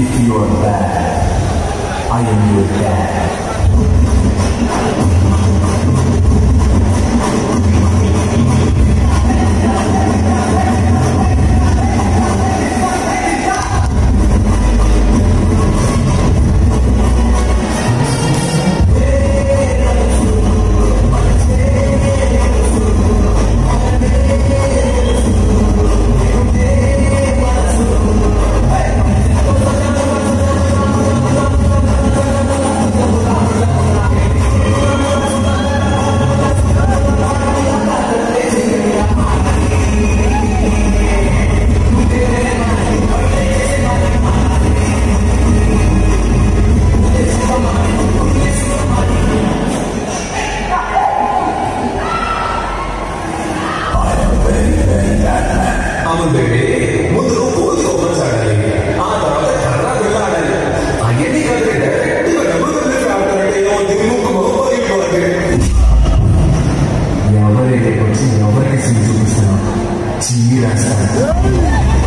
If you are bad, I am your dad. See you next time.